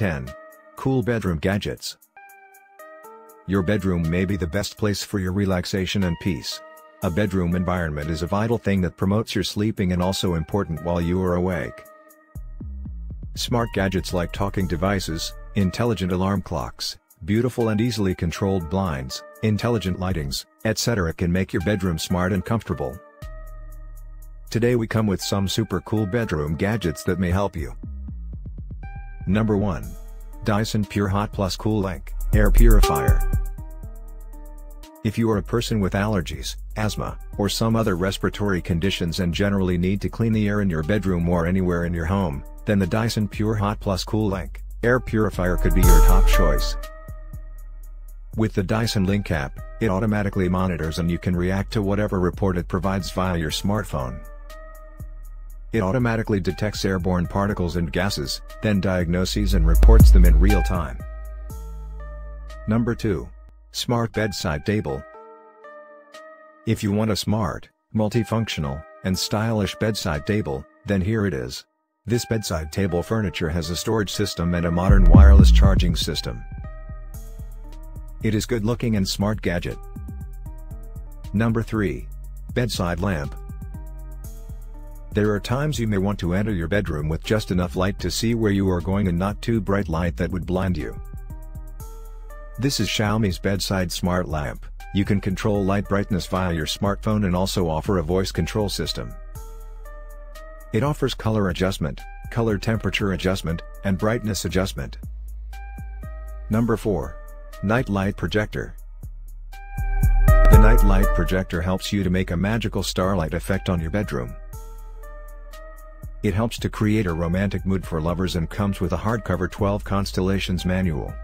10. Cool bedroom gadgets. Your bedroom may be the best place for your relaxation and peace. A bedroom environment is a vital thing that promotes your sleeping and also important while you are awake. Smart gadgets like talking devices, intelligent alarm clocks, beautiful and easily controlled blinds, intelligent lightings, etc. can make your bedroom smart and comfortable. Today we come with some super cool bedroom gadgets that may help you. Number 1. Dyson Pure Hot Plus Cool Link Air Purifier. If you are a person with allergies, asthma, or some other respiratory conditions and generally need to clean the air in your bedroom or anywhere in your home, then the Dyson Pure Hot Plus Cool Link Air Purifier could be your top choice. With the Dyson Link app, it automatically monitors and you can react to whatever report it provides via your smartphone. It automatically detects airborne particles and gases, then diagnoses and reports them in real time. Number 2. Smart Bedside Table. If you want a smart, multifunctional, and stylish bedside table, then here it is. This bedside table furniture has a storage system and a modern wireless charging system. It is good looking and smart gadget. Number 3. Bedside Lamp. There are times you may want to enter your bedroom with just enough light to see where you are going and not too bright light that would blind you. This is Xiaomi's bedside smart lamp. You can control light brightness via your smartphone and also offer a voice control system. It offers color adjustment, color temperature adjustment, and brightness adjustment. Number 4. Night Light Projector. The night light projector helps you to make a magical starlight effect on your bedroom. It helps to create a romantic mood for lovers and comes with a hardcover 12 constellations manual.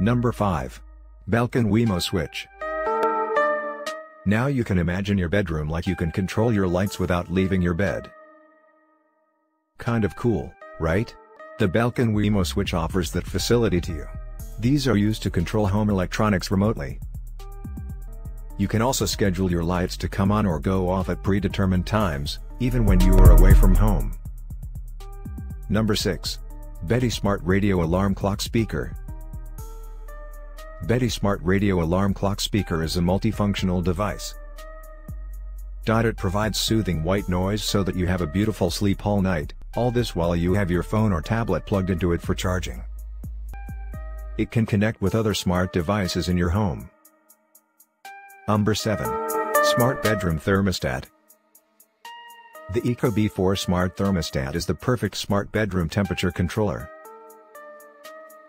Number 5. Belkin Wemo Switch. Now you can imagine your bedroom like you can control your lights without leaving your bed. Kind of cool, right? The Belkin Wemo Switch offers that facility to you. These are used to control home electronics remotely. You can also schedule your lights to come on or go off at predetermined times, even when you are away from home. Number 6. BEDDI Smart Radio Alarm Clock Speaker. BEDDI Smart Radio Alarm Clock Speaker is a multifunctional device. It provides soothing white noise so that you have a beautiful sleep all night, all this while you have your phone or tablet plugged into it for charging. It can connect with other smart devices in your home. Number 7. Smart Bedroom Thermostat the Ecobee 4 Smart Thermostat is the perfect smart bedroom temperature controller.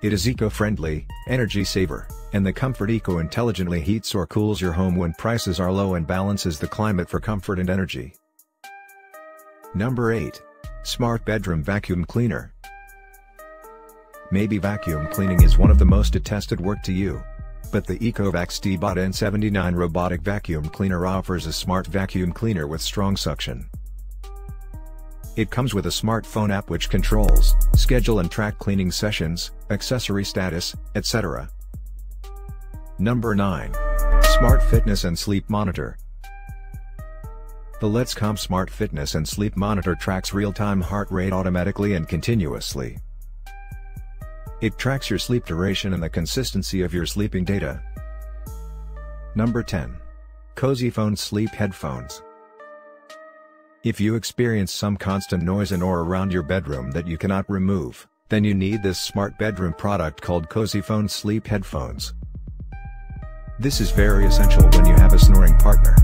It is eco-friendly, energy saver, and the Comfort Eco intelligently heats or cools your home when prices are low and balances the climate for comfort and energy. Number 8. Smart Bedroom Vacuum Cleaner. Maybe vacuum cleaning is one of the most detested work to you. But the Ecovacs Deebot N79 robotic vacuum cleaner offers a smart vacuum cleaner with strong suction. It comes with a smartphone app which controls, schedule and track cleaning sessions, accessory status, etc. Number 9. Smart Fitness and Sleep Monitor. The Letscom Smart Fitness and Sleep Monitor tracks real-time heart rate automatically and continuously. It tracks your sleep duration and the consistency of your sleeping data. Number 10. Cozy Phone Sleep Headphones. If you experience some constant noise in or around your bedroom that you cannot remove, then you need this smart bedroom product called Cozy Phone Sleep Headphones. This is very essential when you have a snoring partner.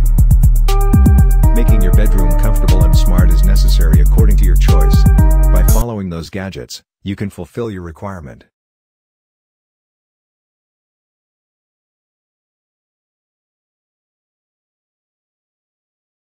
Making your bedroom comfortable and smart is necessary according to your choice. By following those gadgets, you can fulfill your requirement.